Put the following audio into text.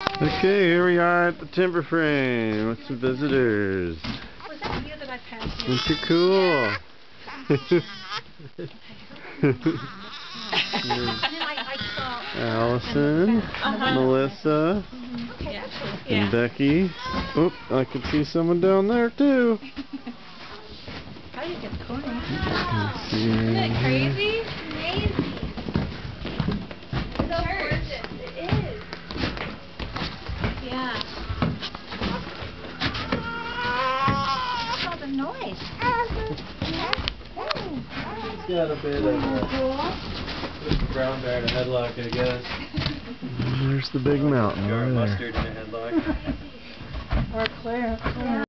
Okay, here we are at the timber frame with some visitors. Was that you that I passed you? Isn't it cool? And then I, I saw. Allison, Uh-huh. Melissa, Yeah. and Becky. Oop, I can see someone down there too. How do you get corny? Let's Isn't it crazy? Amazing. Yeah. What's all the noise? He's got a bit of a brown bear in a headlock, I guess. There's the big mountain Jar over of there. mustard in a headlock. Or Claire. Claire.